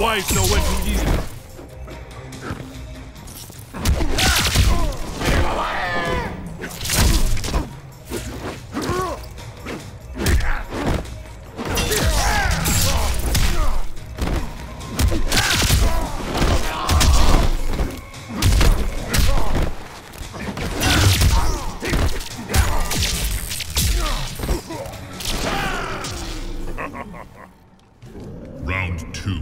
wives know when to yield. Round two,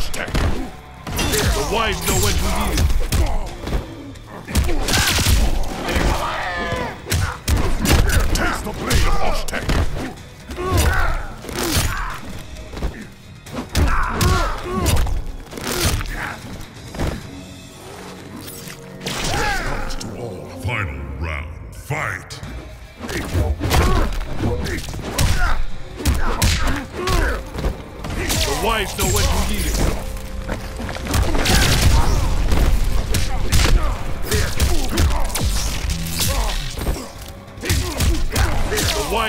blade. The wives know when to yield. Taste the blade of Osh-Tekk. To all, final round, fight! The wives know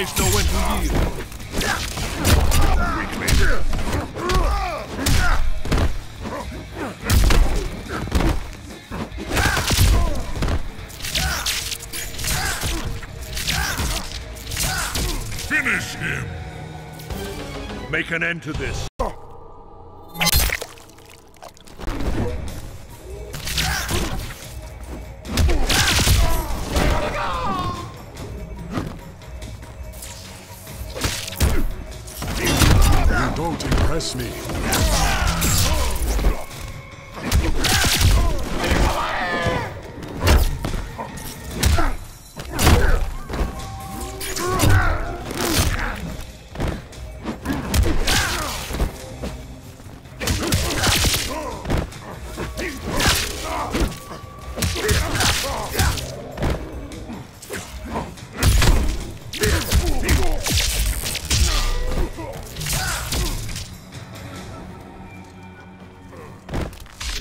Wives know when to yield. Finish him! Make an end to this. Don't impress me.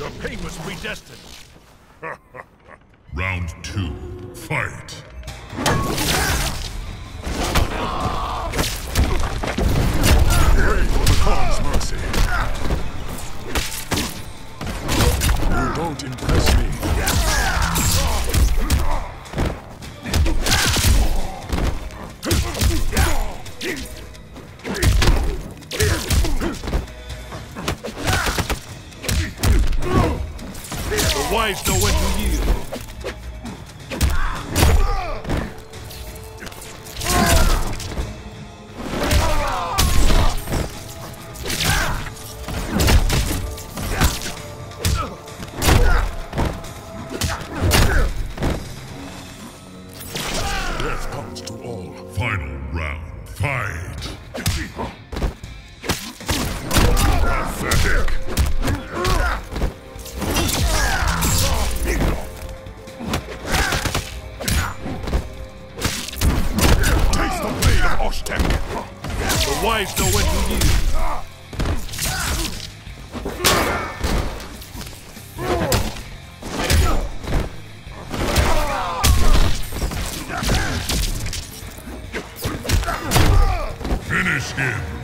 Your pain was predestined. Round two, fight! Pray for the Kahn's mercy. You don't impress wives know when to yield. Death comes to all. Final The wives know when to yield. Finish him!